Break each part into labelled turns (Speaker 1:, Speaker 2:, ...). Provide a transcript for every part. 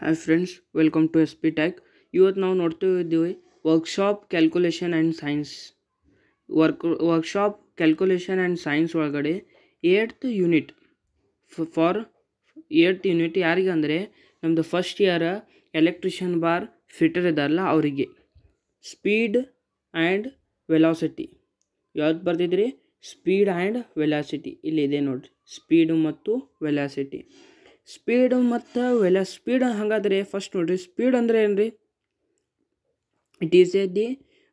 Speaker 1: Hi friends welcome to S P tack ಇವತ್ತು ನಾವು ನೋಡ್ತಾ ಇದ್ದೀವಿ workshop calculation and science work workshop calculation and science ಒಳಗಡೆ eighth unit for eighth unit ಯಾರಿಗೆ ಅಂದರೆ ನಮ್ಮದು first year electrician bar fitter ಇದ್ದಾರಲ್ಲ ಅವರಿಗೆ. ಸ್ಪೀಡ್ ಆ್ಯಂಡ್ ವೆಲಾಸಿಟಿ ಯಾವ್ದು ಬರ್ತಿದ್ರಿ ಸ್ಪೀಡ್ ಆ್ಯಂಡ್ ವೆಲಾಸಿಟಿ ಇಲ್ಲಿದೆ ನೋಡಿರಿ. ಸ್ಪೀಡು ಮತ್ತು ವೆಲಾಸಿಟಿ ಸ್ಪೀಡು ಮತ್ತು ವೆಲ ಸ್ಪೀಡ್ ಹಾಗಾದರೆ ಫಸ್ಟ್ ನೋಡಿರಿ ಸ್ಪೀಡ್ ಅಂದರೆ ಏನು ರೀ it is a the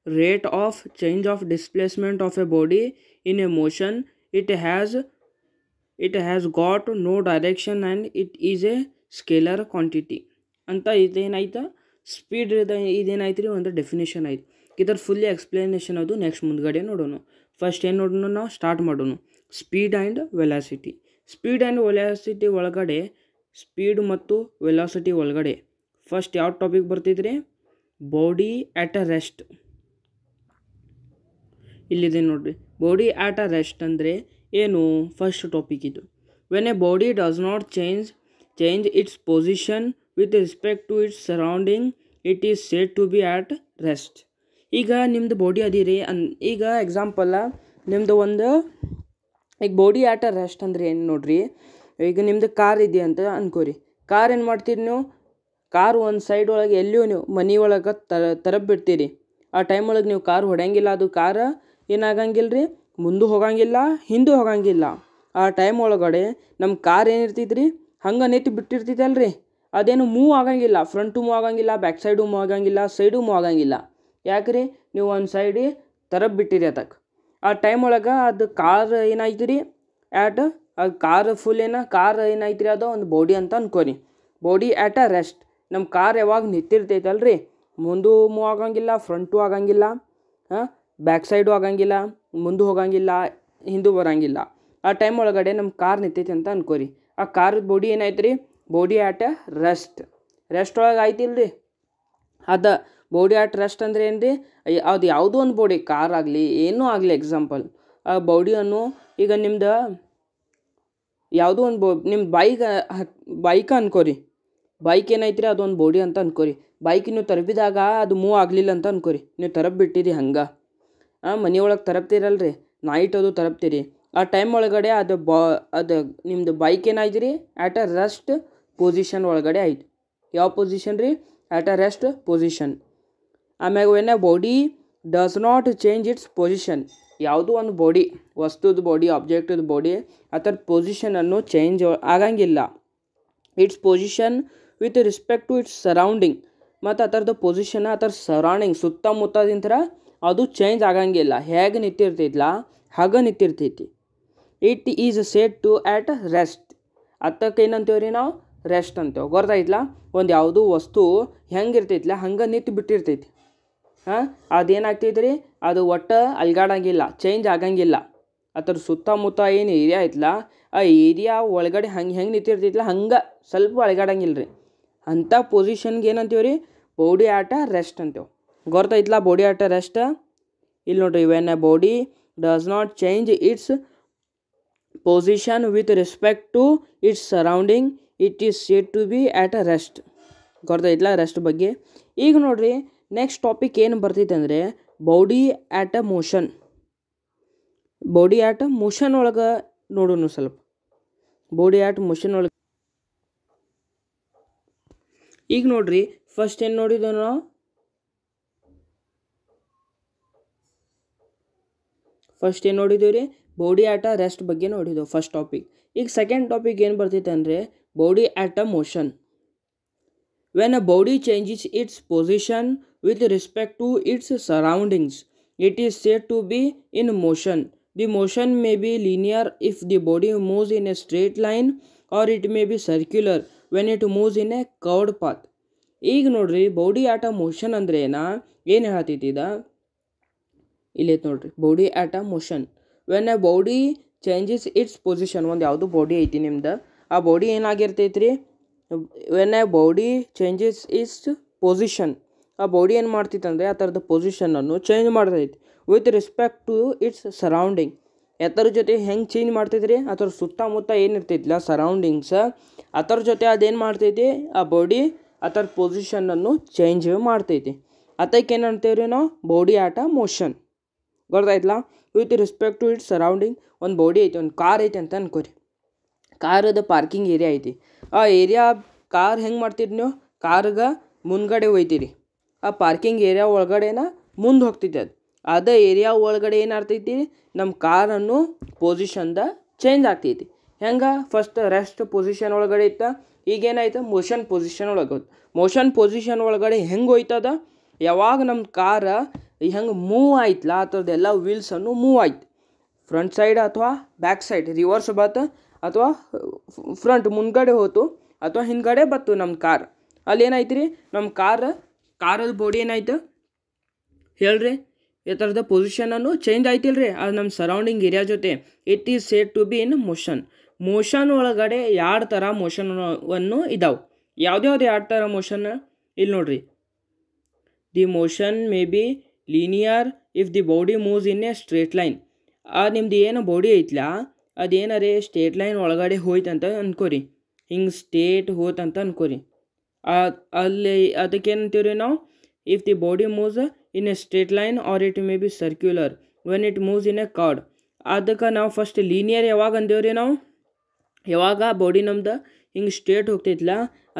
Speaker 1: rate of change of displacement of a body in a motion it has it has got no direction and it is a scalar quantity ಅಂತ ಇದೇನಾಯ್ತು? Speed ಇದೇನಾಯ್ತು ರೀ ಒಂದು definition ಆಯ್ತು. ಇದರ ಫುಲ್ಲಿ ಎಕ್ಸ್ಪ್ಲನೇಷನ್ ಅದು next ಮುಂದ್ಗಡೆ ನೋಡೋಣ. ಫಸ್ಟ್ ಏನು ನೋಡೋಣ ನಾವು? ಸ್ಟಾರ್ಟ್ ಮಾಡೋಣ. Speed and velocity speed and velocity ಒಳಗಡೆ ಸ್ಪೀಡ್ ಮತ್ತು ವೆಲಾಸಿಟಿ ಒಳಗಡೆ. ಫಸ್ಟ್ ಯಾವ ಟಾಪಿಕ್ ಬರ್ತಿದ್ರಿ ಬಾಡಿ ಆ್ಯಟ್ ಅ ರೆಸ್ಟ್. ಇಲ್ಲಿದೆ ನೋಡ್ರಿ. ಬಾಡಿ ಆ್ಯಟ್ ಅ ರೆಸ್ಟ್ ಅಂದರೆ ಏನು? ಫಸ್ಟ್ ಟಾಪಿಕ್ ಇದು. When a body does not change change its position with respect to its surrounding it is said to be at rest ಈಗ ನಿಮ್ಮದು body ಅದಿರಿ ಅನ್, ಈಗ ಎಕ್ಸಾಂಪಲ್ಲ ನಿಮ್ಮದು ಒಂದು, ಈಗ ಬಾಡಿ ಆ್ಯಟ್ ಅ ರೆಸ್ಟ್ ಅಂದ್ರೆ ಏನು ನೋಡ್ರಿ? ಈಗ ನಿಮ್ಮದು ಕಾರ್ ಇದೆ ಅಂತ ಅನ್ಕೋರಿ. ಕಾರ್ ಏನು ಮಾಡ್ತೀರಿ ನೀವು? ಕಾರ್ ಒಂದು ಸೈಡ್ ಒಳಗೆ ಎಲ್ಲಿಯೂ ನೀವು ಮನೆ ಒಳಗೆ ತರ ಬಿಡ್ತೀರಿ. ಆ ಟೈಮ್ ಒಳಗೆ ನೀವು ಕಾರ್ ಹೊಡೆಯಂಗಿಲ್ಲ, ಅದು ಕಾರ ಏನಾಗಂಗಿಲ್ಲ ರೀ ಮುಂದೆ ಹೋಗಂಗಿಲ್ಲ, ಹಿಂದೆ ಹೋಗಂಗಿಲ್ಲ. ಆ ಟೈಮ್ ಒಳಗಡೆ ನಮ್ಮ ಕಾರ್ ಏನಿರ್ತೈತ್ರಿ ಹಂಗೆ ನೆತ್ತಿ ರೀ ಅದೇನು ಮೂವ್ ಆಗಂಗಿಲ್ಲ ಫ್ರಂಟು ಮೂವ್ ಆಗಂಗಿಲ್ಲ ಬ್ಯಾಕ್ ಸೈಡು ಮೂವ್ ಆಗಂಗಿಲ್ಲ ಸೈಡು ಮೂವ್ ಆಗಂಗಿಲ್ಲ. ಯಾಕ್ರಿ? ನೀವು ಒಂದು ಸೈಡಿ ತರಬ್ ಬಿಟ್ಟಿರಿ ಅದಕ್ಕೆ ಆ ಟೈಮ್ ಒಳಗೆ ಅದು ಕಾರ್ ಏನಾಯ್ತು ರೀ ಆ್ಯಟ್ ಅದು ಕಾರ್ ಫುಲ್ ಏನು, ಕಾರ್ ಏನಾಯ್ತು ರೀ ಅದು? ಒಂದು ಬಾಡಿ ಅಂತ ಅನ್ಕೋರಿ. ಬಾಡಿ ಆ್ಯಟ್ ಅ ರೆಸ್ಟ್ ನಮ್ಮ ಕಾರ್ ಯಾವಾಗ ನಿಂತಿರ್ತೈತಲ್ರಿ? ಮುಂದೂ ಮೂವ್ ಆಗಂಗಿಲ್ಲ ಫ್ರಂಟು ಆಗಂಗಿಲ್ಲ ಬ್ಯಾಕ್ ಸೈಡು ಆಗಂಗಿಲ್ಲ, ಮುಂದೆ ಹೋಗಂಗಿಲ್ಲ, ಹಿಂದೂ ಬರಂಗಿಲ್ಲ. ಆ ಟೈಮ್ ಒಳಗಡೆ ನಮ್ಮ ಕಾರ್ ನಿಂತೈತಿ ಅಂತ ಅನ್ಕೋರಿ. ಆ ಕಾರ್ ಬಾಡಿ ಏನಾಯ್ತು ರೀ body at a rest rest ಒಳಗೆ ಆಯ್ತಿಲ್ಲ ರೀ ಅದ ಬಾಡಿ ಆ್ಯಟ್ ರೆಸ್ಟ್ ಅಂದ್ರೆ ಏನು ರೀ ಅದು ಯಾವುದೋ ಒಂದು ಬಾಡಿ ಕಾರ್ ಆಗಲಿ, ಏನೂ ಆಗಲಿ ಎಕ್ಸಾಂಪಲ್ ಆ ಬಾಡಿಯನ್ನು ಈಗ ನಿಮ್ದು ಯಾವುದೋ ಒಂದು ಬೋ ನಿಮ್ಮ ಬೈಕ್ ಬೈಕ್ ಅನ್ಕೋರಿ. ಬೈಕ್ ಏನೈತೆ ರೀ ಅದೊಂದು ಬಾಡಿ ಅಂತ ಅನ್ಕೋರಿ. ಬೈಕ್ ನೀವು ತರಬಿದಾಗ ಅದು ಮೂವ್ ಆಗಲಿಲ್ಲ ಅಂತ ಅನ್ಕೋರಿ. ನೀವು ತರಬ್ ಬಿಟ್ಟಿರಿ ಹಂಗೆ ಮನೆಯೊಳಗೆ ಒಳಗೆ ತರಪ್ತೀರಲ್ರಿ ನೈಟ್ ಅದು ತರಪ್ತೀರಿ ಆ ಟೈಮ್ ಒಳಗಡೆ ಅದು ಬಾ, ಅದು ನಿಮ್ಮದು ಬೈಕ್ ಏನಾಯ್ತು ರೀ ಆ್ಯಟ್ ಅ ರೆಸ್ಟ್ ಪೊಸಿಷನ್ ಒಳಗಡೆ ಆಯ್ತು. ಯಾವ ಪೊಸಿಷನ್ ರೀ? ಆ್ಯಟ್ ಅ ರೆಸ್ಟ್ ಪೊಸಿಷನ್ ಆಮ್ಯಾಗ ಏನ body does not change its position ಯಾವುದೋ ಒಂದು ಬಾಡಿ ವಸ್ತುದ ಬಾಡಿ ಆಬ್ಜೆಕ್ಟದ ಬಾಡಿ ಅದರ ಪೊಸಿಷನನ್ನು ಚೇಂಜ್ ಆಗಂಗಿಲ್ಲ. Its position with respect to its surrounding ಮತ್ತು ಅದರದ್ದು ಪೊಸಿಷನ್ ಅದರ ಸರೌಂಡಿಂಗ್ ಸುತ್ತಮುತ್ತದಿಂದ ಅದು ಚೇಂಜ್ ಆಗಂಗಿಲ್ಲ. ಹೇಗೆ ನಿಂತಿರ್ತೈತಲ್ಲ ಹಾಗೆ ನಿಂತಿರ್ತೈತಿ. It is said to at rest ಅದಕ್ಕೆ ಏನಂತೀವಿ ರೀ ನಾವು? ರೆಸ್ಟ್ ಅಂತೇವೆ. ಗೊತ್ತಾಯ್ತಲ್ಲ ಒಂದು ಯಾವುದೂ ವಸ್ತು ಹೆಂಗೆ ಇರ್ತೈತಿಲ್ಲ ಹಂಗೆ ನಿಂತು ಬಿಟ್ಟಿರ್ತೈತಿ ಹಾಂ? ರೀ ಅದು ಒಟ್ಟು ಅಲ್ಗಾಡಂಗಿಲ್ಲ ಚೇಂಜ್ ಆಗಂಗಿಲ್ಲ. ಅದ್ರ ಸುತ್ತಮುತ್ತ ಏನು ಏರಿಯಾ ಐತಲ್ಲ ಆ ಏರಿಯಾ ಒಳಗಡೆ ಹಂಗೆ ಹೆಂಗೆ ನಿಂತಿರ್ತೈತಲ್ಲ ಹಂಗೆ ಸ್ವಲ್ಪ ಅಲ್ಗಾಡಂಗಿಲ್ಲ ರೀ ಅಂಥ ಪೊಸಿಷನ್ಗೆ ಏನಂತೀವಿ ರೀ ಬಾಡಿ ಆಟ ರೆಸ್ಟ್ ಅಂತೇವೆ. ಗೊತ್ತೈತಲ್ಲ ಬೋಡಿ ಆಟ ರೆಸ್ಟ್ ಇಲ್ಲಿ ನೋಡ್ರಿ when a body does not change its position with respect to its surrounding it is said to be at a rest ಗೊತ್ತೈತಲ್ಲ rest ಬಗ್ಗೆ? ಈಗ ನೋಡ್ರಿ ನೆಕ್ಸ್ಟ್ ಟಾಪಿಕ್ ಏನು ಬರ್ತೈತೆ ಅಂದರೆ body at a motion body at a motion ಒಳಗೆ ನೋಡೋಣ ಸ್ವಲ್ಪ. Body at motion ಒಳಗೆ. ಈಗ ನೋಡ್ರಿ ಫಸ್ಟ್ ಏನು ನೋಡಿದ ಫಸ್ಟ್ ಏನು ನೋಡಿದ್ದೀವಿ ರೀ? ಬಾಡಿ ಆಟ ರೆಸ್ಟ್ ಬಗ್ಗೆ ನೋಡಿದ್ದೆವು ಫಸ್ಟ್ ಟಾಪಿಕ್ ಈಗ ಸೆಕೆಂಡ್ ಟಾಪಿಕ್ ಏನು ಬರ್ತೈತೆ ಅಂದರೆ body at a motion when a body changes its position with respect to its surroundings it is said to be in motion the motion may be linear if the body moves in a straight line or it may be circular when it moves in a curved path ಈಗ ನೋಡ್ರಿ body at motion ಅಂದ್ರೆ ಏನ? ಏನು ಹೇಳತೈತಿ ಇದ? ಇಲ್ಲೈತೆ ನೋಡ್ರಿ body at motion when a body changes its position ಒಂದು ಯಾವುದು body ಐತಿ ನಿಮ್ದು. ಆ ಬಾಡಿ ಏನಾಗಿರ್ತೈತೆ ರೀ when a body changes its position ಆ ಬಾಡಿ ಏನು ಮಾಡ್ತಿತ್ತು ಅಂದರೆ ಆ ಥರದ ಪೊಸಿಷನನ್ನು ಚೇಂಜ್ ಮಾಡ್ತೈತಿ. With respect to its surrounding ಎತ್ತರ ಜೊತೆ ಹೆಂಗೆ ಚೇಂಜ್ ಮಾಡ್ತೈತ್ರಿ? ಅದರ ಸುತ್ತಮುತ್ತ ಏನಿರ್ತೈತಿಲ್ಲ ಸರೌಂಡಿಂಗ್ಸ್ ಅದರ ಜೊತೆ ಅದೇನು ಮಾಡ್ತೈತಿ? ಆ ಬಾಡಿ ಅದರ ಪೊಸಿಷನನ್ನು ಚೇಂಜ್ ಮಾಡ್ತೈತಿ. ಅದಕ್ಕೆ ಏನು ಅಂತೀವಿ ರೀ ನಾವು ಬಾಡಿ ಆಟ ಮೋಷನ್ ಗೊತ್ತಾಯ್ತಲ್ಲ with respect to its surrounding ಒಂದು ಬಾಡಿ ಐತಿ, ಒಂದು ಕಾರ್ ಐತಿ ಅಂತ ಅನ್ಕೋರಿ. ಕಾರದ ಪಾರ್ಕಿಂಗ್ ಏರಿಯಾ ಐತಿ. ಆ ಏರಿಯಾ ಕಾರ್ ಹೆಂಗೆ ಮಾಡ್ತೀರಿ ನೀವು? ಕಾರ್ಗೆ ಮುಂದ್ಗಡೆ ಒಯ್ತೀರಿ ಆ ಪಾರ್ಕಿಂಗ್ ಏರಿಯಾ ಒಳಗಡೆನ ಮುಂದೆ ಹೋಗ್ತೈತೆ ಅದು. ಅದ ಏರಿಯಾ ಒಳಗಡೆ ಏನಾಗ್ತೈತಿ? ನಮ್ಮ ಕಾರನ್ನು ಪೊಸಿಷನ್ದ ಚೇಂಜ್ ಆಗ್ತೈತಿ. ಹೆಂಗೆ? ಫಸ್ಟ್ ರೆಸ್ಟ್ ಪೊಸಿಷನ್ ಒಳಗಡೆ ಇತ್ತ. ಈಗೇನಾಯ್ತು? ಮೋಷನ್ ಪೊಸಿಷನ್ ಒಳಗೆ ಹೋಯ್ತು ಮೋಷನ್ ಪೊಸಿಷನ್ ಒಳಗಡೆ ಹೆಂಗೆ ಹೋಯ್ತದ? ಯಾವಾಗ ನಮ್ಮ ಕಾರ ಹೆಂಗೆ ಮೂವ್ ಆಯ್ತಲ್ಲ ಆ ಥರದ್ದೆಲ್ಲ ವೀಲ್ಸನ್ನು ಮೂವ್ ಆಯ್ತು. ಫ್ರಂಟ್ ಸೈಡ್ ಅಥವಾ ಬ್ಯಾಕ್ ಸೈಡ್ ರಿವರ್ಸ್ ಬತ್ತ ಅಥವಾ ಫ್ರಂಟ್ ಮುಂದ್ಗಡೆ ಹೋತು ಅಥವಾ ಹಿಂದ್ಗಡೆ ಬತ್ತು ನಮ್ಮ ಕಾರ್ ಅಲ್ಲಿ ಏನಾಯ್ತು ರೀ ನಮ್ಮ ಕಾರ್ ಕಾರದ ಬಾಡಿ ಏನಾಯ್ತು? ಹೇಳ್ರಿ, ಈ ಥರದ ಪೊಸಿಷನನ್ನು ಚೇಂಜ್ ಆಯ್ತಿಲ್ರಿ. ಅದು ನಮ್ಮ ಸರೌಂಡಿಂಗ್ ಏರಿಯಾ ಜೊತೆ. It is said to be in motion motion ಒಳಗಡೆ ಎರಡು ಥರ ಮೋಷನ್ವನ್ನು ಇದಾವೆ. ಯಾವ್ದ್ಯಾವ್ದು ಎರಡು ಥರ ಮೋಷನ್ ಇಲ್ಲಿ ನೋಡ್ರಿ. The motion may be linear if the body moves in a straight line ಆ ನಿಮ್ದು ಏನು ಬಾಡಿ ಐತ್ಲ? ಅದೇನಾರೇ ಸ್ಟೇಟ್ ಲೈನ್ ಒಳಗಡೆ ಹೋಯ್ತಂತ ಅನ್ಕೋರಿ. ಹಿಂಗೆ ಸ್ಟೇಟ್ ಹೋತಂತ ಅನ್ಕೋರಿ. ಅಲ್ಲಿ ಅದಕ್ಕೆ ಏನಂತೀವಿ ರೀ ನಾವು if the body moves in a straight line or it may be circular when it moves in a curved ಅದಕ್ಕೆ ನಾವು ಫಸ್ಟ್ ಲೀನಿಯರ್ ಯಾವಾಗ ಅಂದೇವ್ರಿ ನಾವು? ಯಾವಾಗ ಬಾಡಿ ನಮ್ದು ಹಿಂಗೆ ಸ್ಟ್ರೇಟ್ ಹೋಗ್ತೈತ್ಲ,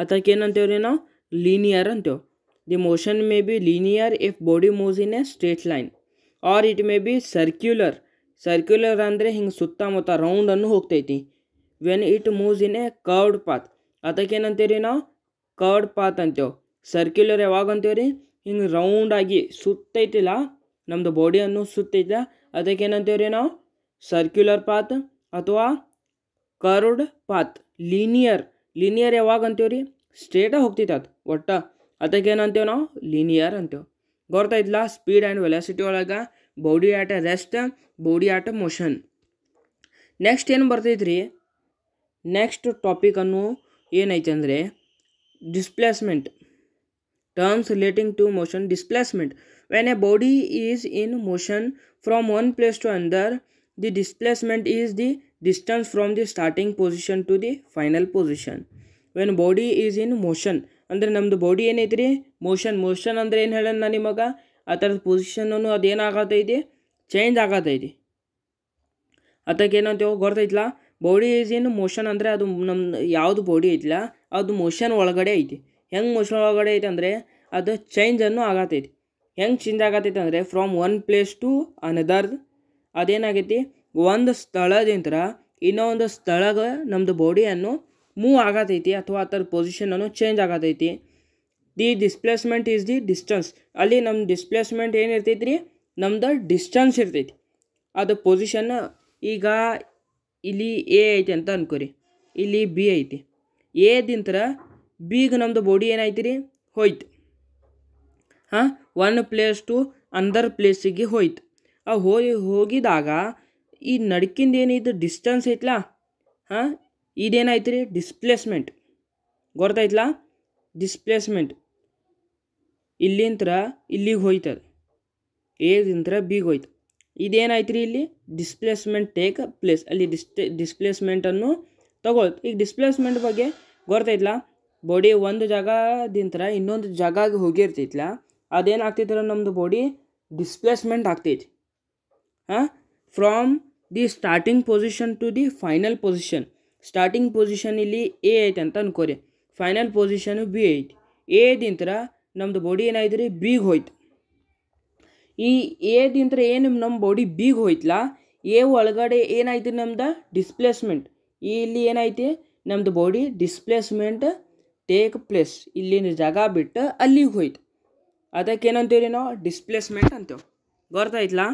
Speaker 1: ಅದಕ್ಕೆ ಏನಂತೇವೆ ರೀ ನಾವು? Linear ಅಂತೇವೆ the motion may be linear if body moves in a straight line or it may be circular circular ಅಂದರೆ ಹಿಂಗೆ ಸುತ್ತಮುತ್ತ ರೌಂಡನ್ನು ಹೋಗ್ತೈತಿ. When it moves in a curved path ಅದಕ್ಕೆ ಏನಂತೀವಿ ನಾವು? ಕರ್ಡ್ ಪಾತ್ ಅಂತೇವೆ ಸರ್ಕ್ಯುಲರ್ ಯಾವಾಗ ಅಂತೀವಿ ರೀ? ಹಿಂಗೆ ರೌಂಡಾಗಿ ಸುತ್ತೈತಿಲ್ಲ. ನಮ್ಮದು ಬಾಡಿಯನ್ನು ಸುತ್ತೈತಿಲ್ಲ. ಅದಕ್ಕೆ ಏನಂತೀವಿ ರೀ ನಾವು? ಸರ್ಕ್ಯುಲರ್ ಪಾತ್ ಅಥವಾ ಕರ್ಡ್ ಪಾತ್ ಲೀನಿಯರ್ ಲೀನಿಯರ್ ಯಾವಾಗ ಅಂತೀವಿ ರೀ? ಸ್ಟ್ರೇಟಾಗಿ ಹೋಗ್ತೈತೆ ಅದು, ಒಟ್ಟ. ಅದಕ್ಕೆ ಏನಂತೇವೆ ನಾವು? ಲೀನಿಯರ್ ಅಂತೇವೆ ಗೊತ್ತಾಯ್ತಿಲ್ಲ ಸ್ಪೀಡ್ ಆ್ಯಂಡ್ ವೆಲಾಸಿಟಿ ಒಳಗೆ body at rest body at motion next ಏನು ಬರ್ತೈತೆ ರೀ ನೆಕ್ಸ್ಟ್ ಟಾಪಿಕನ್ನು ಏನೈತೆ ಅಂದರೆ displacement terms relating to motion displacement when a body is in motion from one place to another the displacement is the distance from the starting position to the final position when body is in motion ಅಂದರೆ ನಮ್ಮದು body ಏನೈತಿ ರೀ motion motion ಅಂದರೆ ಏನು ಹೇಳ ನಾನು ನಿಮಗೆ? ಆ ಥರದ ಪೊಸಿಷನನ್ನು ಅದೇನಾಗತೈತಿ? ಚೇಂಜ್ ಆಗತ್ತೈತಿ ಅದಕ್ಕೆ ಏನಂತೇವೆ ಗೊತ್ತೈತ್ಲ ಬಾಡಿ ಈಸ್ ಇನ್ ಮೋಷನ್ ಅಂದರೆ ಅದು ನಮ್ಮ ಯಾವುದು ಬಾಡಿ ಐತಿಲ್ಲ, ಅದು ಮೋಷನ್ ಒಳಗಡೆ ಐತಿ. ಹೆಂಗೆ ಮೋಷನ್ ಒಳಗಡೆ ಐತೆ ಅಂದರೆ ಅದು ಚೇಂಜನ್ನು ಆಗತೈತಿ. ಹೆಂಗೆ ಚೇಂಜ್ ಆಗತೈತಿ ಅಂದರೆ from one place to another ಅದೇನಾಗೈತಿ? ಒಂದು ಸ್ಥಳದಿಂದ ಇನ್ನೊಂದು ಸ್ಥಳಗೆ ನಮ್ಮದು ಬಾಡಿಯನ್ನು ಮೂವ್ ಆಗತ್ತೈತಿ ಅಥವಾ ಥರ ಪೊಸಿಷನನ್ನು ಚೇಂಜ್ ಆಗತೈತಿ. The displacement is the distance ಅಲ್ಲಿ ನಮ್ಮ ಡಿಸ್ಪ್ಲೇಸ್ಮೆಂಟ್ ಏನು ಇರ್ತೈತಿ ರೀ ನಮ್ದು ಡಿಸ್ಟೆನ್ಸ್ ಇರ್ತೈತಿ. ಅದು ಪೊಸಿಷನ್ ಈಗ ಇಲ್ಲಿ ಎ ಐತಿ ಅಂತ ಅನ್ಕೋರಿ. ಇಲ್ಲಿ ಬಿ ಐತಿ. ಎದಿಂತ್ರ ಬಿಗೆ ನಮ್ಮದು ಬಾಡಿ ಏನೈತಿ ರೀ ಹೋಯ್ತು. ಹಾಂ? ಒನ್ ಪ್ಲೇಸ್ ಟು ಅಂದರ್ ಪ್ಲೇಸಿಗೆ ಹೋಯ್ತು. ಆ ಹೋಗಿ ಹೋಗಿದಾಗ ಈ ನಡ್ಕಿಂದ ಏನಿದು ಡಿಸ್ಟೆನ್ಸ್ ಐತ್ಲ? ಹಾಂ? ಇದೇನಾಯ್ತು ರೀ ಡಿಸ್ಪ್ಲೇಸ್ಮೆಂಟ್ ಗೊತ್ತಾಯ್ತಲ್ಲ ಡಿಸ್ಪ್ಲೇಸ್ಮೆಂಟ್ ಇಲ್ಲಿಂತ್ರ ಇಲ್ಲಿಗೆ ಹೋಯ್ತದ. ದಿಂತ್ರ ಬಿಗೆ ಹೋಯ್ತು. ಇದೇನಾಯ್ತು ರೀ ಇಲ್ಲಿ? ಡಿಸ್ಪ್ಲೇಸ್ಮೆಂಟ್ ಟೇಕ್ ಪ್ಲೇಸ್ ಅಲ್ಲಿ ಡಿಸ್ಟೇ ಡಿಸ್ಪ್ಲೇಸ್ಮೆಂಟನ್ನು ತಗೊಳ್ತು ಈಗ ಡಿಸ್ಪ್ಲೇಸ್ಮೆಂಟ್ ಬಗ್ಗೆ ಗೊತ್ತೈತ್ಲ ಬಾಡಿ ಒಂದು ಜಾಗದಿಂತರ ಇನ್ನೊಂದು ಜಾಗಗೆ ಹೋಗಿರ್ತೈತ್ಲ? ಅದೇನಾಗ್ತೈತಲ್ಲ ನಮ್ಮದು ಬಾಡಿ ಡಿಸ್ಪ್ಲೇಸ್ಮೆಂಟ್ ಆಗ್ತೈತಿ. ಹಾಂ? From the starting position to the final position starting position ಇಲ್ಲಿ ಎ ಐತೆ ಅಂತ ಅನ್ಕೋರಿ. ಫೈನಲ್ ಪೊಸಿಷನು ಬಿ ಐತಿ. ಎದಿಂತ್ರ ನಮ್ಮದು ಬಾಡಿ ಏನಾಯ್ತು ರೀ ಬಿಗೆ ಹೋಯ್ತು. ಈ ಎದಿಂತ್ರ ಏನು ನಮ್ಮ ಬಾಡಿ ಬೀಗ್ ಹೋಯ್ತಲ್ಲ ಎ ಒಳಗಡೆ ಏನಾಯ್ತು ನಮ್ದು? ಡಿಸ್ಪ್ಲೇಸ್ಮೆಂಟ್ ಇಲ್ಲಿ ಏನೈತಿ ನಮ್ಮದು ಬಾಡಿ ಡಿಸ್ಪ್ಲೇಸ್ಮೆಂಟ್ ಟೇಕ್ ಪ್ಲೇಸ್ ಇಲ್ಲಿನ ಜಾಗ ಬಿಟ್ಟು ಅಲ್ಲಿಗೆ ಹೋಯ್ತು. ಅದಕ್ಕೆ ಏನಂತೀವಿ ನಾವು? ಡಿಸ್ಪ್ಲೇಸ್ಮೆಂಟ್ ಅಂತೇವೆ. ಗೊತ್ತಾಯ್ತಲ್ಲ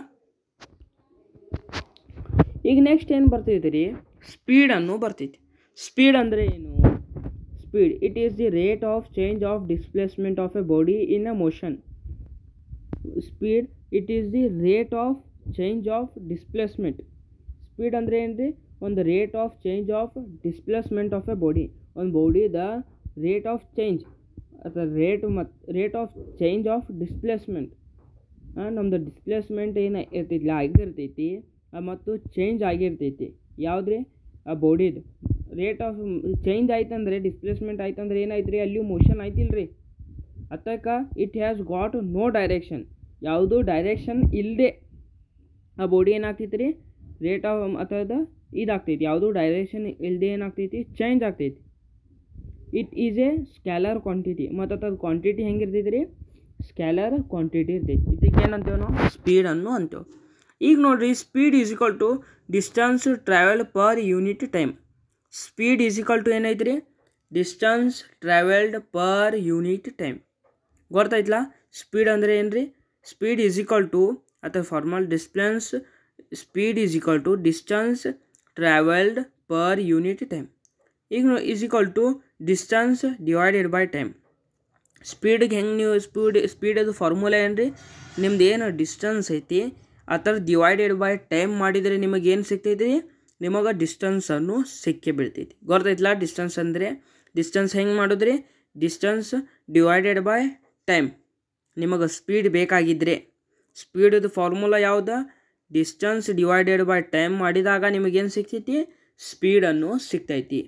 Speaker 1: ಈಗ ನೆಕ್ಸ್ಟ್ ಏನು ಬರ್ತೈತಿ ರೀ ಸ್ಪೀಡನ್ನು ಬರ್ತೈತಿ ಸ್ಪೀಡ್ ಅಂದರೆ ಏನು? Speed it is the rate of change of displacement of a body in a motion speed it is the rate of change of displacement speed ಅಂದರೆ ಏನು ರೀ ಒಂದು rate of change of displacement of a body ಒಂದು ಬಾಡಿದ rate of change ಅಥವಾ rate ಮತ್ತು rate of change of displacement ನಮ್ಮದು displacement ಏನು ಇರ್ತೈತಿಲ್ಲ ಆಗಿರ್ತೈತಿ ಮತ್ತು ಚೇಂಜ್ ಆಗಿರ್ತೈತಿ. ಯಾವ್ದು ರೀ ಆ ಬಾಡಿದು ರೇಟ್ ಆಫ್ ಚೇಂಜ್ ಆಯ್ತಂದ್ರೆ ಡಿಸ್ಪ್ಲೇಸ್ಮೆಂಟ್ ಆಯ್ತಂದ್ರೆ ಏನಾಯ್ತು ರೀ ಅಲ್ಲಿಯೂ ಮೋಷನ್ ಆಯ್ತಿಲ್ಲ ರೀ ಅತ್ತಕ it has got no direction ಯಾವುದೂ ಡೈರೆಕ್ಷನ್ ಇಲ್ಲದೆ ಆ ಬಾಡಿ ಏನಾಗ್ತೈತಿ ರೀ ರೇಟ್ ಆಫ್ ಅಥವಾ ಇದಾಗ್ತೈತಿ. ಯಾವುದೂ ಡೈರೆಕ್ಷನ್ ಇಲ್ಲದೆ ಏನಾಗ್ತೈತಿ? ಚೇಂಜ್ ಆಗ್ತೈತಿ. It is a scalar quantity ಮತ್ತು ಅದ್ರ ಕ್ವಾಂಟಿಟಿ ಹೆಂಗಿರ್ತೈತಿ ರೀ ಸ್ಕ್ಯಾಲರ್ ಕ್ವಾಂಟಿಟಿ ಇರ್ತೈತಿ. ಇದಕ್ಕೆ ಏನಂತೇವೆ ನಾವು? ಸ್ಪೀಡ್ ಅನ್ನು ಅಂತೇವೆ. ಈಗ ನೋಡಿರಿ speed is equal to distance travel per unit time speed is equal to ಏನೈತಿ ರೀ distance travelled per unit time ಗೊತ್ತಾಯ್ತಲ್ಲ ಸ್ಪೀಡ್ ಅಂದರೆ ಏನು ರೀ ಸ್ಪೀಡ್ ಈಸ್ ಈಕ್ವಲ್ ಟು ಅಥವಾ formula displacement speed is equal to distance travelled per unit time ಈಗ is equal to distance divided by time ಸ್ಪೀಡಿಗೆ ಹೆಂಗೆ ನೀವು ಸ್ಪೀಡ್ ಸ್ಪೀಡ್ ಅದು ಫಾರ್ಮುಲಾ ಏನು ರೀ ನಿಮ್ದು ಏನು ಡಿಸ್ಟನ್ಸ್ ಐತಿ ಆ ಥರ ಡಿವೈಡೆಡ್ ಬೈ ಟೈಮ್ ಮಾಡಿದರೆ ನಿಮಗೆ ಏನು ಸಿಗ್ತೈತಿ ರೀ ನಿಮಗೆ ಡಿಸ್ಟನ್ಸನ್ನು ಸಿಕ್ಕೇ ಬೀಳ್ತೈತಿ. ಗೊತ್ತೈತಿಲ್ಲ ಡಿಸ್ಟನ್ಸ್ ಅಂದರೆ? ಡಿಸ್ಟನ್ಸ್ ಹೆಂಗೆ ಮಾಡೋದ್ರಿ? ಡಿಸ್ಟನ್ಸ್ ಡಿವೈಡೆಡ್ ಬೈ ಟೈಮ್ ನಿಮಗೆ ಸ್ಪೀಡ್ ಬೇಕಾಗಿದ್ದರೆ ಸ್ಪೀಡದು ಫಾರ್ಮುಲಾ ಯಾವುದು? ಡಿಸ್ಟನ್ಸ್ ಡಿವೈಡೆಡ್ ಬೈ ಟೈಮ್ ಮಾಡಿದಾಗ ನಿಮಗೇನು ಸಿಗ್ತೈತಿ? ಸ್ಪೀಡನ್ನು ಸಿಗ್ತೈತಿ.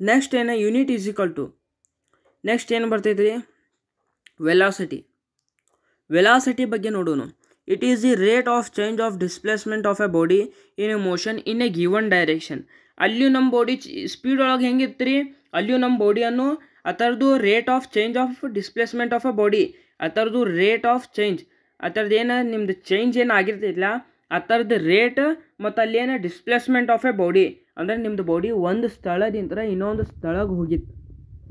Speaker 1: ನೆಕ್ಸ್ಟ್ ಏನು? Unit is equal to next ಏನು ಬರ್ತೈತಿ ವೆಲಾಸಿಟಿ ವೆಲಾಸಿಟಿ ಬಗ್ಗೆ ನೋಡೋಣ it is the rate of change of displacement of a body in a motion in a given direction ಅಲ್ಲಿಯೂ ನಮ್ಮ ಬಾಡಿ ಸ್ಪೀಡ್ ಒಳಗೆ ಹೆಂಗಿತ್ತು ರೀ ಅಲ್ಲಿಯೂ ನಮ್ಮ ಬಾಡಿಯನ್ನು ಆ ಥರದ್ದು rate of change of displacement of a body ಆ ಥರದ್ದು ರೇಟ್ ಆಫ್ ಚೇಂಜ್ ಆ ಥರದ್ದು ಏನು, ನಿಮ್ದು ಚೇಂಜ್ ಏನು ಆಗಿರ್ತೈತಿಲ್ಲ ಆ ಥರದ್ದು ರೇಟ್ ಮತ್ತು ಅಲ್ಲೇನು ಡಿಸ್ಪ್ಲೇಸ್ಮೆಂಟ್ ಆಫ್ ಎ ಬಾಡಿ ಅಂದರೆ ನಿಮ್ಮದು ಬಾಡಿ ಒಂದು ಸ್ಥಳದಿಂದ ಇನ್ನೊಂದು ಸ್ಥಳಕ್ಕೆ ಹೋಗಿತ್ತು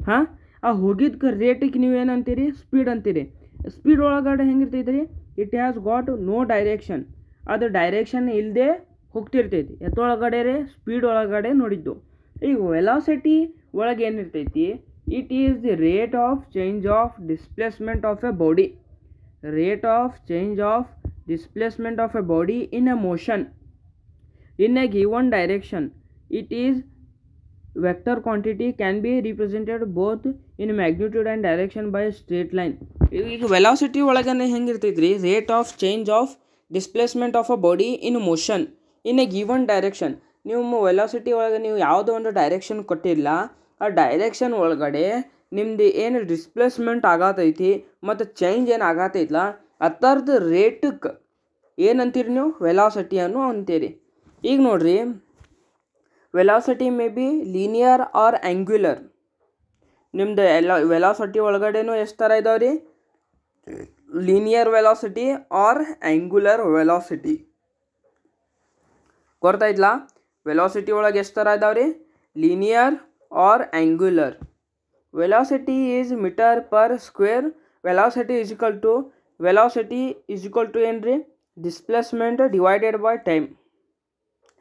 Speaker 1: ಹಾಂ? ಆ ಹೋಗಿದ್ದಕ್ಕೆ ರೇಟಿಗೆ ನೀವು ಏನಂತೀರಿ ಸ್ಪೀಡ್ ಅಂತೀರಿ. ಸ್ಪೀಡ್ ಒಳಗಡೆ ಹೆಂಗಿರ್ತೈತೆ ರೀ it has got no direction ಅದು ಡೈರೆಕ್ಷನ್ ಇಲ್ಲದೆ ಹೋಗ್ತಿರ್ತೈತಿ. ಎತ್ತೊಳಗಡೆ ರೀ ಸ್ಪೀಡ್ ಒಳಗಡೆ ನೋಡಿದ್ದು. ಈಗ ವೆಲಾಸಿಟಿ ಒಳಗೆ ಏನಿರ್ತೈತಿ? It is rate of change of displacement of a body rate of change of displacement of a body in a motion in a given direction it is vector quantity can be represented both in magnitude and direction by a straight line ಈಗ velocity ಒಳಗನೆ ಹೆಂಗಿರ್ತೈತೆ ರೀ rate of change of displacement of a body in motion in a given direction ನೀವು velocity ಒಳಗೆ ನೀವು ಯಾವುದೋ ಒಂದು direction ಕೊಟ್ಟಿಲ್ಲ ಆ ಡೈರೆಕ್ಷನ್ ಒಳಗಡೆ ನಿಮ್ದು ಏನು ಡಿಸ್ಪ್ಲೇಸ್ಮೆಂಟ್ ಆಗತೈತಿ ಮತ್ತು ಚೇಂಜ್ ಏನು ಆಗತೈತಲ್ಲ ಆ ಥರದ್ದು ರೇಟಕ್ಕೆ ಏನಂತೀರಿ ನೀವು? ವೆಲಾಸಿಟಿಯನ್ನು ಅಂತೀರಿ. ಈಗ ನೋಡಿರಿ velocity may be linear or angular ನಿಮ್ದು ಎಲ್ಲ ವೆಲಾಸಿಟಿ ಒಳಗಡೆನೂ ಎಷ್ಟು ಥರ ಇದಾವೆ ರೀ linear velocity or angular velocity ಗೊತ್ತಾಯ್ತಲ್ಲ ವೆಲಾಸಿಟಿ ಒಳಗೆ ಎಷ್ಟು ಥರ ಇದಾವೆ ರೀ linear or angular velocity is metre per square velocity is equal to velocity is equal to ಏನು ರೀ ಡಿಸ್ಪ್ಲೇಸ್ಮೆಂಟ್ ಡಿವೈಡೆಡ್ ಬೈ ಟೈಮ್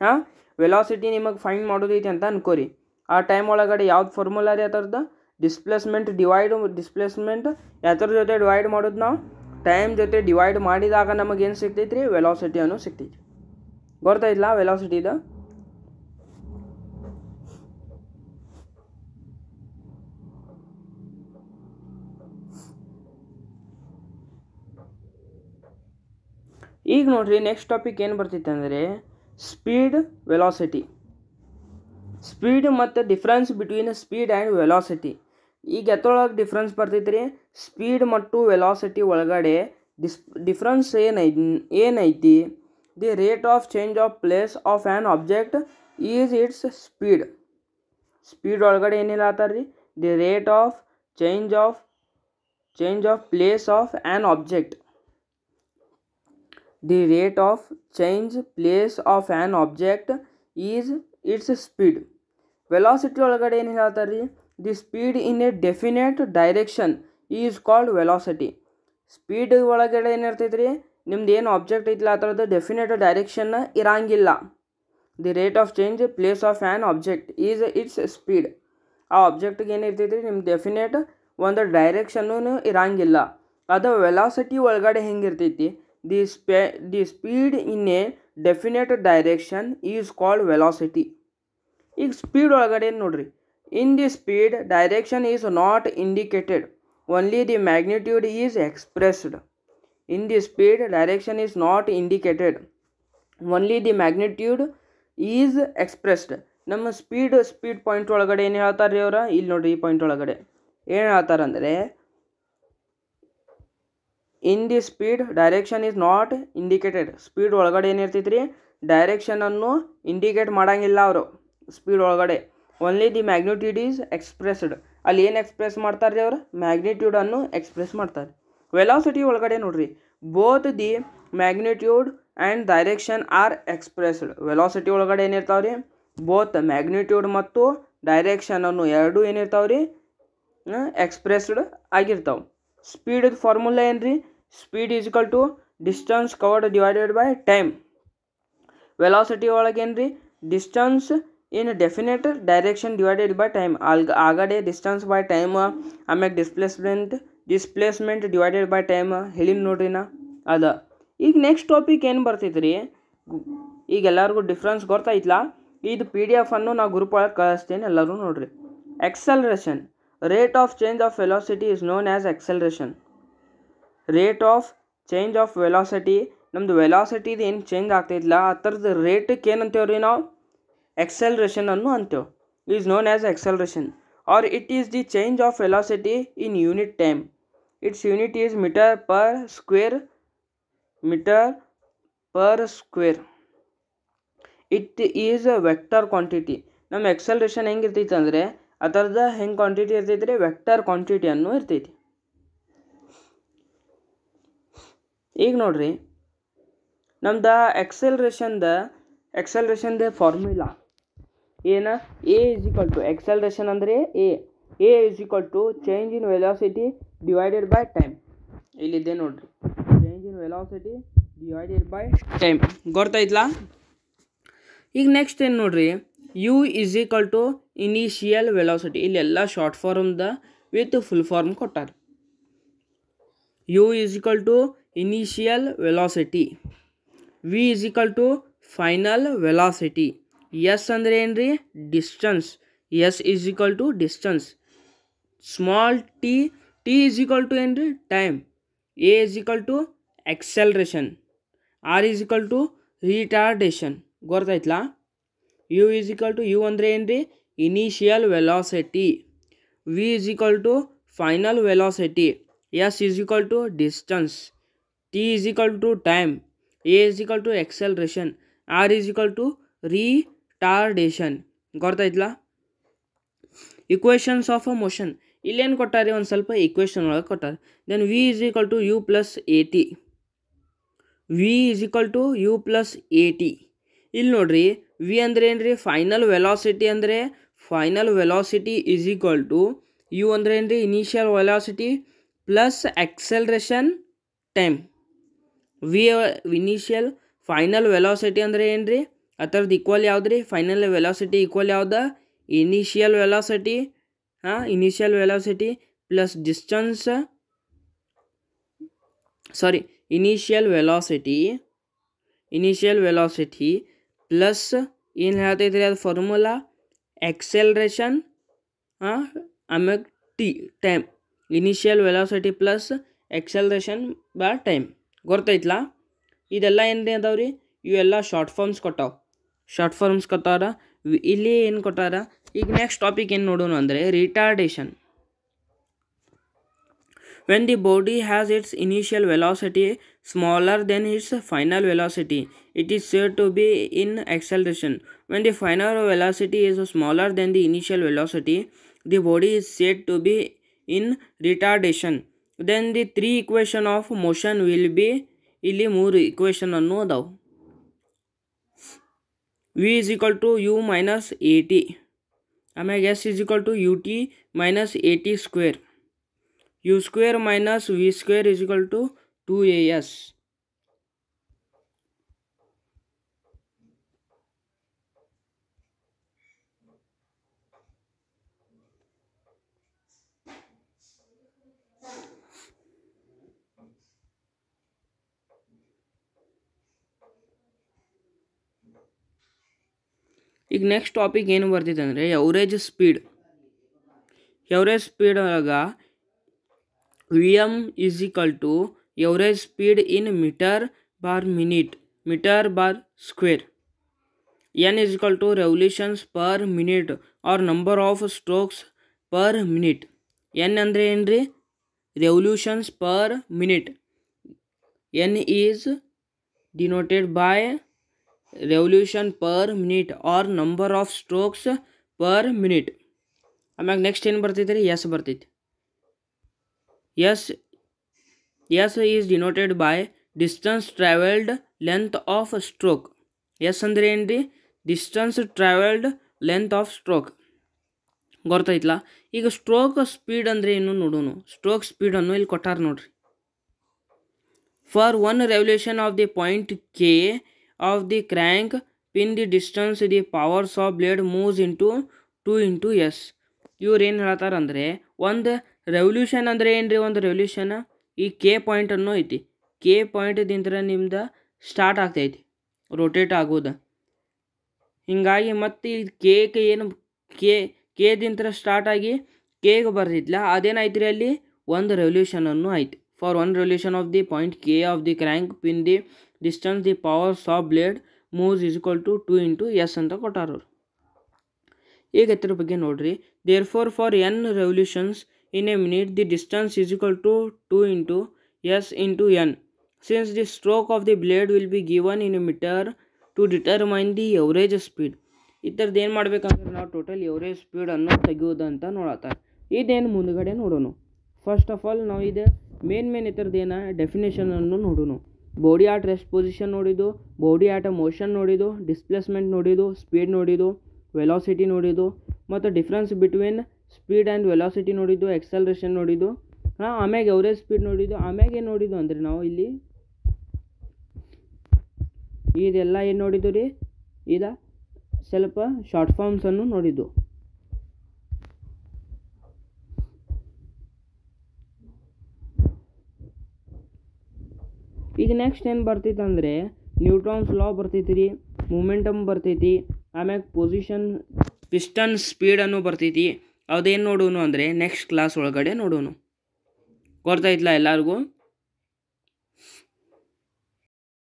Speaker 1: ಹಾಂ ವೆಲಾಸಿಟಿ ನಿಮಗೆ ಫೈಂಡ್ ಮಾಡೋದೈತಿ ಅಂತ ಅನ್ಕೋರಿ. ಆ ಟೈಮ್ ಒಳಗಡೆ ಯಾವ್ದು ಫಾರ್ಮುಲಾ ರೀ ಆ ಥರದ್ದು ಡಿಸ್ಪ್ಲೇಸ್ಮೆಂಟ್ ಡಿವೈಡ್ ಡಿಸ್ಪ್ಲೇಸ್ಮೆಂಟ್ ಯಾವ್ದ್ರ ಜೊತೆ ಡಿವೈಡ್ ಮಾಡೋದು ನಾವು? ಟೈಮ್ ಜೊತೆ ಡಿವೈಡ್ ಮಾಡಿದಾಗ ನಮಗೆ ಏನು ಸಿಗ್ತೈತಿ ರೀ ವೆಲಾಸಿಟಿ ಅನ್ನೋ ಸಿಗ್ತೈತಿ. ಗೊತ್ತಾಯ್ತಲ್ಲ ವೆಲಾಸಿಟಿದು ಈಗ ನೋಡ್ರಿ ನೆಕ್ಸ್ಟ್ ಟಾಪಿಕ್ ಏನು ಬರ್ತೈತೆ ಅಂದರೆ ಸ್ಪೀಡ್ ವೆಲಾಸಿಟಿ ಸ್ಪೀಡ್ ಮತ್ತು difference between speed and velocity ಈಗ ಎತ್ತೊಳಗೆ ಡಿಫ್ರೆನ್ಸ್ ಬರ್ತೈತೆ ರೀ. ಸ್ಪೀಡ್ ಮತ್ತು ವೆಲಾಸಿಟಿ ಒಳಗಡೆ ಡಿಸ್ ಡಿಫ್ರೆನ್ಸ್ ಏನೈತಿ ಏನೈತಿ the rate of change of place of an object is its speed speed ಒಳಗಡೆ ಏನಿಲ್ಲ ಆತಾರ ರೀ? The rate of change of change of place of an ಆಬ್ಜೆಕ್ಟ್ ದಿ ರೇಟ್ ಆಫ್ ಚೇಂಜ್ ಪ್ಲೇಸ್ ಆಫ್ an object is its speed velocity ಒಳಗಡೆ ಏನು ಹೇಳ್ತಾರೆ ರೀ the speed in a definite direction is called velocity speed ಒಳಗಡೆ ಏನಿರ್ತೈತೆ ರೀ ನಿಮ್ದು ಏನು ಆಬ್ಜೆಕ್ಟ್ ಐತಿಲ್ಲ ಆ ಥರದ್ದು ಡೆಫಿನೆಟ್ ಡೈರೆಕ್ಷನ್ ಇರಂಗಿಲ್ಲ. The rate of change place of an object is its speed ಆ ಆಬ್ಜೆಕ್ಟಿಗೆ ಏನಿರ್ತೈತೆ ರೀ ನಿಮ್ಮ ಡೆಫಿನೆಟ್ ಒಂದು ಡೈರೆಕ್ಷನ್ನೂ ಇರಂಗಿಲ್ಲ. ಅದು ವೆಲಾಸಿಟಿ ಒಳಗಡೆ ಹೆಂಗಿರ್ತೈತಿ? The ಸ್ಪೆ the speed in a definite direction is called velocity ಈಗ ಸ್ಪೀಡ್ ಒಳಗಡೆ ನೋಡ್ರಿ? In the speed direction is not indicated only the magnitude is expressed in the speed direction is not indicated only the magnitude is expressed ನಮ್ಮ speed speed point ಒಳಗಡೆ ಏನು ಹೇಳ್ತಾರೆ ರೀ ಅವ್ರ? ಇಲ್ಲಿ ನೋಡ್ರಿ ಈ ಪಾಯಿಂಟ್ ಒಳಗಡೆ. ಏನು ಹೇಳ್ತಾರಂದರೆ in the speed direction is not indicated speed ಒಳಗಡೆ ಏನಿರ್ತೈತೆ ರೀ ಡೈರೆಕ್ಷನನ್ನು ಇಂಡಿಕೇಟ್ ಮಾಡಂಗಿಲ್ಲ ಅವರು. ಸ್ಪೀಡ್ ಒಳಗಡೆ. Only the magnitude is expressed ಅಲ್ಲಿ ಏನು ಎಕ್ಸ್ಪ್ರೆಸ್ ಮಾಡ್ತಾರೆ ರೀ ಅವರು ಮ್ಯಾಗ್ನಿಟ್ಯೂಡನ್ನು ಎಕ್ಸ್ಪ್ರೆಸ್ ಮಾಡ್ತಾರೆ. ವೆಲಾಸಿಟಿ ಒಳಗಡೆ ನೋಡ್ರಿ. Both the magnitude and direction are expressed velocity ಒಳಗಡೆ ಏನಿರ್ತಾವೆ ರೀ ಬೋತ್ ಮ್ಯಾಗ್ನಿಟ್ಯೂಡ್ ಮತ್ತು ಡೈರೆಕ್ಷನನ್ನು ಎರಡೂ ಏನಿರ್ತಾವೆ ರೀ ಎಕ್ಸ್ಪ್ರೆಸ್ಡ್ ಆಗಿರ್ತಾವೆ. ಸ್ಪೀಡ್ ಫಾರ್ಮುಲಾ ಏನು ರೀ speed is equal to distance covered divided by time velocity ಒಳಗೇನು ರೀ distance in definite direction divided by time ಆಲ್ಗ ಆಗಡೆ ಡಿಸ್ಟನ್ಸ್ ಬೈ ಟೈಮ್ ಆಮ್ಯಾಗ displacement displacement divided by time ಹೇಳಿನ ನೋಡ್ರಿ ನಾ. ಅದ. ಈಗ ನೆಕ್ಸ್ಟ್ ಟಾಪಿಕ್ ಏನು ಬರ್ತೈತೆ ರೀ ಈಗ ಎಲ್ಲರಿಗೂ ಡಿಫ್ರೆನ್ಸ್ ಗೊತ್ತಾಯ್ತಲ್ಲ ಇದು ಪಿ ಡಿ ಎಫನ್ನು ನಾವು ಗ್ರೂಪ್ ಒಳಗೆ ಕಳಿಸ್ತೀನಿ ಎಲ್ಲರೂ ನೋಡ್ರಿ. Acceleration rate of change of velocity is known as acceleration rate of change of velocity ನಮ್ಮದು ವೆಲಾಸಿಟಿದು ಏನು ಚೇಂಜ್ ಆಗ್ತೈತಿಲ್ಲ ಆ ಥರದ್ದು ರೇಟಕ್ಕೆ ಏನಂತೇವೆ ರೀ ನಾವು? ಎಕ್ಸೆಲ್ರೇಷನ್ ಅನ್ನು ಅಂತೇವೆ is known as acceleration or it is the change of velocity in unit time its unit is metre per square metre per square it is a vector quantity ನಮ್ಮ acceleration ಹೆಂಗಿರ್ತೈತೆ ಅಂದರೆ, ಆ ಥರದ ಹೆಂಗೆ ಕ್ವಾಂಟಿಟಿ ಇರ್ತೈತೆ ರೀ vector quantity ಅನ್ನೂ ಇರ್ತೈತಿ. ಈಗ ನೋಡ್ರಿ, ನಮ್ದು ಎಕ್ಸೆಲ್ರೇಷನ್ದ ಎಕ್ಸೆಲ್ರೇಷನ್ದ ಫಾರ್ಮುಲಾ ಏನ? A is equal to acceleration ಅಂದರೆ a a is equal to change in velocity divided by time ಇಲ್ಲಿದೆ ನೋಡ್ರಿ. Change in velocity divided by time ಗೊತ್ತಾಯ್ತಲ್ಲ ಈಗ ನೆಕ್ಸ್ಟ್ ಏನು ನೋಡ್ರಿ? U is equal to initial velocity ಇಲ್ಲೆಲ್ಲ ಶಾರ್ಟ್ ಫಾರ್ಮ್ದ with full form ಕೊಟ್ಟಾರೆ. U is equal to initial velocity v is equal to final velocity s ಅಂದರೆ ಏನು ರೀ distance s is equal to distance small t t is equal to ಏನು ರೀ time a is equal to acceleration r is equal to retardation ಗೊತ್ತಾಯ್ತಲ್ಲ u is equal to u ಅಂದರೆ ಏನು ರೀ initial velocity v is equal to final velocity s is equal to distance t is equal to time a is equal to acceleration r is equal to retardation ಗೊತ್ತಾಯ್ತಲ್ಲ equations of a motion ಇಲ್ಲೇನು ಕೊಟ್ಟಾರೆ ಒಂದು ಸ್ವಲ್ಪ equation ಒಳಗೆ ಕೊಟ್ಟಾರೆ then v is equal to u plus a t v is equal to u plus a t ಇಲ್ಲಿ ನೋಡ್ರಿ V ಅಂದರೆ ಏನು ರೀ ಫೈನಲ್ ವೆಲಾಸಿಟಿ ಅಂದರೆ final velocity is equal to u ಅಂದರೆ ಏನು ರೀ initial velocity plus acceleration time v initial final velocity ಅಂದರೆ ಏನು ರೀ ಆ ಥರದ್ದು ಈಕ್ವಲ್ ಯಾವ್ದು ರೀ ಫೈನಲ್ ವೆಲಾಸಿಟಿ ಈಕ್ವಲ್ ಯಾವ್ದು? ಇನಿಷಿಯಲ್ ವೆಲಾಸಿಟಿ, ಹಾಂ initial velocity plus distance sorry initial velocity initial velocity plus ಏನು ಹೇಳ್ತೈತೆ ರೀ ಅದು ಫಾರ್ಮುಲಾ ಎಕ್ಸೆಲ್ರೇಷನ್ ಹಾಂ ಆಮ್ಯಾಗ t time initial velocity plus acceleration ಬಾ ಟೈಮ್ ಗೊತ್ತೈತ್ಲ ಇದೆಲ್ಲ ಏನು ಅದಾವ ರೀ ಇವೆಲ್ಲ ಶಾರ್ಟ್ ಫಾರ್ಮ್ಸ್ ಕೊಟ್ಟಾವ. ಶಾರ್ಟ್ ಫಾರ್ಮ್ಸ್ ಕೊಟ್ಟಾರ. ಇಲ್ಲಿ ಏನು ಕೊಟ್ಟಾರ? ಈಗ ನೆಕ್ಸ್ಟ್ ಟಾಪಿಕ್ ಏನು ನೋಡೋಣ ಅಂದರೆ retardation when the body has its initial velocity smaller than its final velocity it is said to be in acceleration. When the final velocity is smaller than the initial velocity the body is said to be in retardation. Then the three equation of motion will be ಇಲ್ಲಿ ಮೂರು equation ಅನ್ನು ಅದಾವು. V is equal to U minus A T ಆಮ್ಯಾಗ S is equal to U T minus A T square U square minus V square is equal to two A S ಈಗ next topic ಏನು ಬರ್ತೈತೆ ಅಂದರೆ average speed average speed ಒಳಗೆ V M is equal to average speed in metre per minute metre per square N is equal to revolutions per minute or number of strokes per minute N ಅಂದರೆ ಏನು ರೀ revolutions per minute N is denoted by revolution per minute or number of strokes per minute ಆಮ್ಯಾಗ next ಏನು ಬರ್ತೈತೆ ರೀ? S ಬರ್ತೈತಿ. S S is denoted by distance travelled length of stroke S ಅಂದ್ರೆ ಏನು ರೀ distance travelled length of stroke ಗೊತ್ತೈತ್ಲ ಈಗ stroke speed ಅಂದರೆ ಏನು ನೋಡೋಣ ಸ್ಟ್ರೋಕ್ ಸ್ಪೀಡನ್ನು ಇಲ್ಲಿ ಕೊಟ್ಟಾರ ನೋಡ್ರಿ. For one revolution of the point K of the crank pin the distance the powers of blade moves into two into S ಇವ್ರು ಏನು ಹೇಳ್ತಾರೆ ಅಂದರೆ, ಒಂದು ರೆವಲ್ಯೂಷನ್ ಅಂದರೆ ಏನು ರೀ ಒಂದು ರೆವಲ್ಯೂಷನ್ ಈ ಕೆ ಪಾಯಿಂಟನ್ನು ಐತಿ. ಕೆ ಪಾಯಿಂಟ್ದಿಂದ ನಿಮ್ದು ಸ್ಟಾರ್ಟ್ ಆಗ್ತೈತಿ ರೊಟೇಟ್ ಆಗೋದು. ಹೀಗಾಗಿ ಮತ್ತು ಈ ಕೇಗೆ ಏನು ಕೆ ಕೇದಿಂತ್ರ ಸ್ಟಾರ್ಟ್ ಆಗಿ ಕೇಗೆ ಬರ್ತಿದ್ಲ ಅದೇನಾಯ್ತು ರೀ ಅಲ್ಲಿ? ಒಂದು ರೆವಲ್ಯೂಷನನ್ನು ಐತಿ. For one revolution of the point K of the crank pin the distance the power of blade moves is equal to two into S ಅಂತ ಕೊಟ್ಟಾರ. ಅವ್ರು ಈಗ ಇದ್ರ ಬಗ್ಗೆ ನೋಡ್ರಿ. Therefore for N revolutions in a minute the distance is equal to two into S into N since the stroke of the blade will be given in a metre to determine the average speed ಈ ಥರದ್ದು ಏನು ಮಾಡ್ಬೇಕಂದ್ರೆ ನಾವು total average ಸ್ಪೀಡನ್ನು ತೆಗೆಯೋದಂತ ನೋಡತ್ತಾರೆ. ಇದೇನು ಮುಂದ್ಗಡೆ ನೋಡೋಣ first of all ನಾವು ಇದು ಮೇನ್ ಮೇನ್ ಇತರದ್ದು ಏನ? ಡೆಫಿನೇಷನನ್ನು ನೋಡೋಣ ಬಾಡಿ ಆಟ್ ರೆಸ್ಟ್ ಪೊಸಿಷನ್ ನೋಡಿದ್ದು ಬಾಡಿ ಆಟ ಮೋಷನ್ ನೋಡಿದ್ದು ಡಿಸ್ಪ್ಲೇಸ್ಮೆಂಟ್ ನೋಡಿದ್ದು ಸ್ಪೀಡ್ ನೋಡಿದ್ದು ವೆಲಾಸಿಟಿ ನೋಡಿದ್ದು ಮತ್ತು difference between speed and velocity ನೋಡಿದ್ದು ಎಕ್ಸಲ್ರೇಷನ್ ನೋಡಿದ್ದು ಹಾಂ, ಆಮ್ಯಾಗ ಎವರೇಜ್ ಸ್ಪೀಡ್ ನೋಡಿದ್ದು ಆಮ್ಯಾಗ ಏನು ನೋಡಿದ್ದು ಅಂದರೆ ನಾವು ಇಲ್ಲಿ ಇದೆಲ್ಲ ಏನು ನೋಡಿದ್ದು ರೀ? ಇದ ಸ್ವಲ್ಪ ಶಾರ್ಟ್ ಫಾರ್ಮ್ಸನ್ನು ನೋಡಿದ್ದು. ಈಗ ನೆಕ್ಸ್ಟ್ ಏನು ಬರ್ತೈತೆ ಅಂದರೆ ನ್ಯೂಟ್ರಾನ್ಸ್ ಲಾ ಬರ್ತೈತಿ ರೀ ಮೂಮೆಂಟಮ್ ಬರ್ತೈತಿ ಆಮ್ಯಾಗ ಪೊಸಿಷನ್ ಪಿಸ್ಟನ್ ಸ್ಪೀಡನ್ನು ಬರ್ತೈತಿ. ಅದೇನು ನೋಡೋನು ಅಂದರೆ ನೆಕ್ಸ್ಟ್ ಕ್ಲಾಸ್ ಒಳಗಡೆ ನೋಡೋನು. ಗೊತ್ತಾಯ್ತಲ್ಲ ಎಲ್ಲರಿಗೂ?